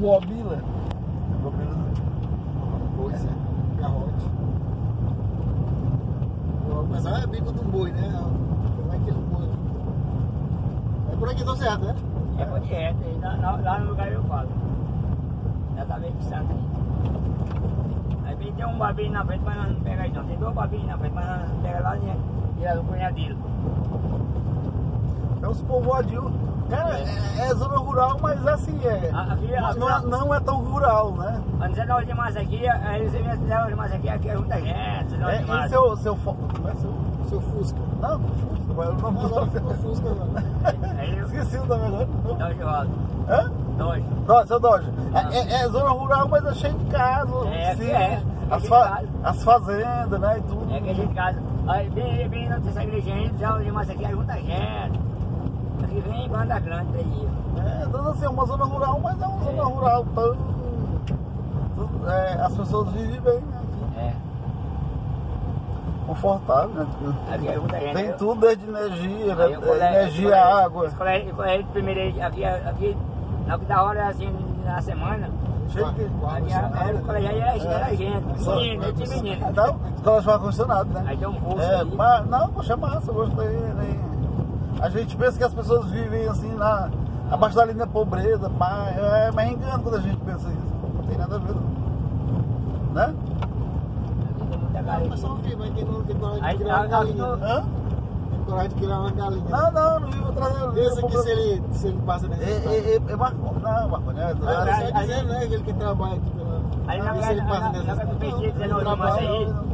gobila. Gobila. Coisa, garrote. Mas é bico de um boi, né? Não é aquele boi. É por aqui, tô certo, né? É por direto, aí, lá, lá, no lugar eu falo. Já tá bem distante aí. Aí vem tem um babinho na frente, mas nós não pega aí não. Tem dois babinhos na frente, mas nós não pega lá né? e é do cunhadinho. É uns povoadinhos. Cara, é, é zona rural, mas assim, é. A- aqui- aqui- não, é não é tão rural, né? Quando você dá de massa aqui, aí você vem dar de massa aqui, aqui é muita gente, É, de e seu, seu fo- Como é seu? Seu Fusca. Não, Fusca, mas o nome Não, agora do Fusca agora. Aí eu Esqueci o nome agora. dou de volta. Hã? Dodge, seu Dodge. É, é- é zona rural, mas é cheio de casa. É, sim. é. As, fa- é casa. as fazendas, né? E tudo. É que a gente casa. Aí vem, vem nessa igreja aí, já de massa aqui, é muita gente. Aqui vem banda grande aí. É, dando assim, é uma zona rural, mas é uma zona rural tão. é, as pessoas vivem bem, né? É. Confortável, né? Aqui é. Tem Eu- tudo desde energia, né? Colei- energia, colei- água. Colei primeiro aí, aqui, aqui, na que da hora é assim, na semana. Cheio de. Aqui era, o colégio aí era, era gente, menino, tinha menino. Então, escola de ar-condicionado, né? Aí tem um curso É, mas, não, poxa, é massa, eu gostei. Né? A gente pensa que as pessoas vivem assim na, abaixo da linha da pobreza, pá, é, mas é engano quando a gente pensa isso. Não tem nada a ver, não. Né? Não, mas só vive, mas tem coragem de criar uma galinha. Tem coragem de criar uma galinha. Não, não, não vivo atrás da Esse aqui, se ele, se ele passa nesse É, é, é, é Marconi, não, Marconi, é, Ah, é, só dizendo, né? Aquele que trabalha aqui pela. Aí peixe, Não, 19 de trabalha, março aí,